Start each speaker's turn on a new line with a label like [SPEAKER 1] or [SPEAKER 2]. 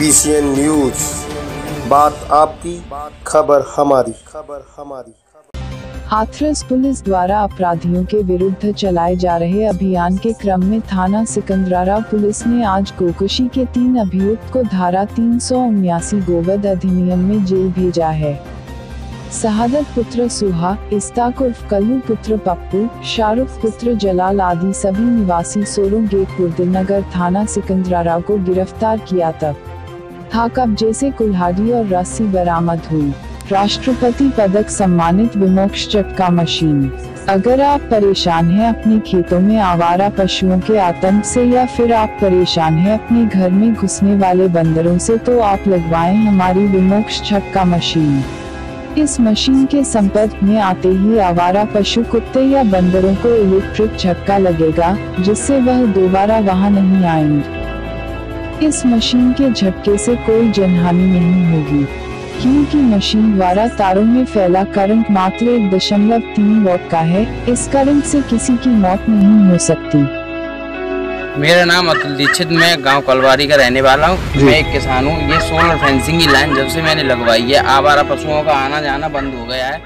[SPEAKER 1] BCN news बात आपकी, खबर हमारी। खबर हमारी।
[SPEAKER 2] हाथरस पुलिस द्वारा अपराधियों के विरुद्ध चलाए जा रहे अभियान के क्रम में थाना सिकंदरारा पुलिस ने आज गोकशी के तीन अभियुक्त को धारा तीन सौ उन्यासी गोवध अधिनियम में जेल भेजा है। शहादत पुत्र सुहा इस्ताक उर्फ़ कल्लू पुत्र पप्पू, शाहरुख पुत्र जलाल आदि सभी निवासी सोरो गेट नगर थाना सिकंदरारा को गिरफ़्तार किया तब था कब्जे से कुल्हाड़ी और रस्सी बरामद हुई। राष्ट्रपति पदक सम्मानित विमोक्ष चटका मशीन। अगर आप परेशान हैं अपने खेतों में आवारा पशुओं के आतंक से या फिर आप परेशान हैं अपने घर में घुसने वाले बंदरों से तो आप लगवाएँ हमारी विमोक्ष छटका मशीन। इस मशीन के संपर्क में आते ही आवारा पशु, कुत्ते या बंदरों को इलेक्ट्रिक झटका लगेगा, जिससे वह दोबारा वहाँ नहीं आएँगे। इस मशीन के झटके से कोई जनहानि नहीं होगी क्योंकि मशीन द्वारा तारों में फैला करंट मात्र एक दशमलव तीन वॉट का है इस करंट से किसी की मौत नहीं हो सकती।
[SPEAKER 3] मेरा नाम अतुल दीक्षित मैं गाँव कलवारी का रहने वाला हूँ। मैं एक किसान हूँ। ये सोलर फेंसिंग की लाइन जब से मैंने लगवाई है आवारा पशुओं का आना जाना बंद हो गया है।